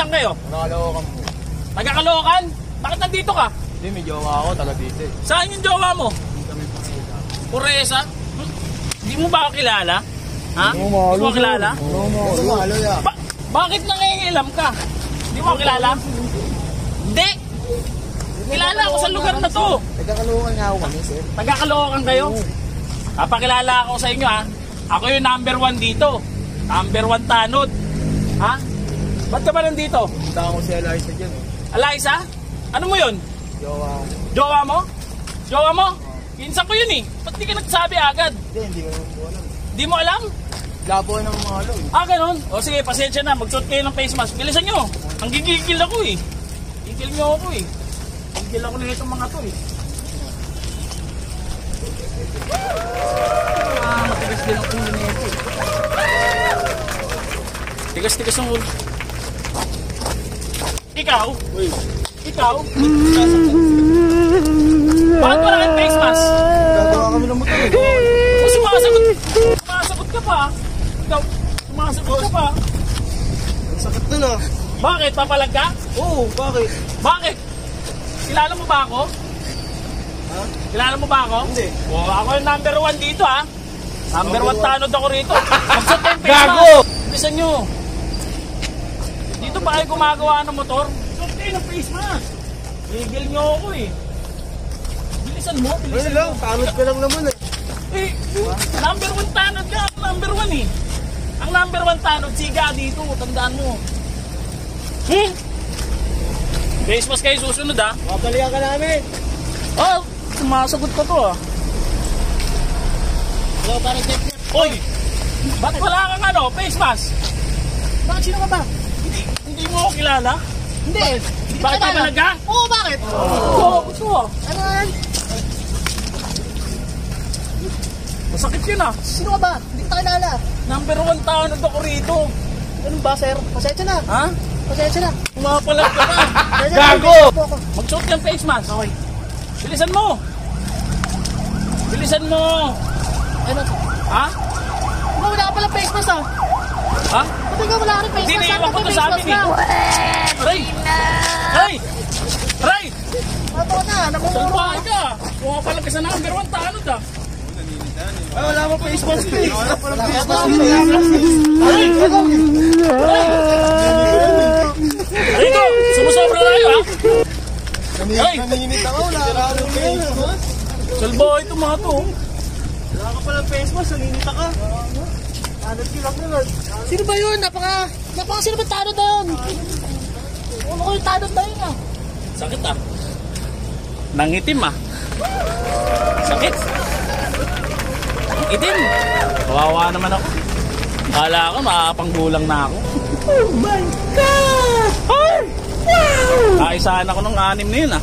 saan kayo? Nakalawakan po. Taga Caloocan? Bakit nandito ka? Hindi, may jowa ako taga dito eh. Saan yung jowa mo? Hindi kami pakita. Puresa? Hmm? Hindi mo ba ako kilala? Ha? Hindi mo ako kilala? Oo, Ito malo yan. Ba- bakit nangingilam ka? Hindi mo ako kilala? Hindi. Kilala ako sa lugar na to. Nagkakalukan nga ako kami, sir. Taga Caloocan kayo? Papakilala ako sa inyo ha. Ako yung number one dito. Number one tanod. Ha? Ba't ka ba nandito? Punta ako si Eliza dyan eh. Eliza? Ano mo yun? Jowa. Jowa mo? Jowa mo? Pinsan ko yun eh. Ba't di ka nagsabi agad? Hindi, hindi ko alam. Di mo alam? Labo ng mga alo eh. Ah, ganun. O sige, pasensya na. Magsuot kayo ng face mask. Bilisan nyo. Ang gigigil ako eh. Gigil nyo ako eh. Gigil ako nito mga to eh. Ah, matigas din ang ulo eh. Tigas-tigas ang ulo. Ikaw? Uy, Ikaw? Bakit wala kang face mask? gagawa kami ng motor eh. O sumasagot. Sumasagot ka pa. Ikaw, sumasagot ka pa. Ang sakit nun ah. Bakit? Papalag ka? Oo, bakit? Bakit? Kilala mo ba ako? Ha? Kilala mo ba ako? Hindi. O, ako yung number one dito ha. Number one tanod ako rito. Magsot yung face Gago! mask. Bilisan nyo. Dito ba kayo gumagawa ng motor? Suot kayo ng face mask. Ligil nyo ako eh. Bilisan mo, bilisan lang, mo. tanod ka lang naman eh. Eh, number one tanod ka. Number one eh. Ang number one tanod, siga dito. Tandaan mo. Hmm? Face mask kayo susunod ah. Mabalikan ka namin. Oh, sumasagot ka to ah. Wala pa nag-check Oy! Ba't wala kang ano, face mask? Bakit sino ka ba? Hindi, hindi mo ako kilala? Hindi. Bakit ka ba nagka? Oo, bakit? Oo, gusto ko. Ano yan? Masakit yun ah. Sino ka ba? Hindi kita kilala. Number one taon ako rito. Ganun ba, sir? Pasensya na. Ha? Pasensya na. Pumapalag ka na. Na. Gago! Magsuot ng face mask. Okay. Bilisan mo. Bilisan mo. Ano? Ha? Diba wala ka pala face mask ah? Ha? Ba't wala ka rin face Hindi, naiwan Saan ko ka to sa amin na? eh. Ray! Ray! Ray! Ano na? Namumuro Salbahay ka. Pumapalag ka sa number one tanod ah. Ay, wala mo face mask eh. Wala pa ng face mask. Ray! Ray! Rico, sumusobra na kayo ha? Ay! Naninit ako, wala ka ng face mask. Salbahay ito mga to. Wala ka pa ng face mask, naninit ka. Tanod ka lang naman. Sino ba yun? Napaka... Napaka sino ba tanod na yun? Ano ko yung tanod na yun ah? Sakit ah. Nangitim ah. Sakit. Itim. Kawawa naman ako. Kala ko makakapanggulang na ako. Oh my God! Ay! Wow! Kaisahan ako ng anim na yun ah.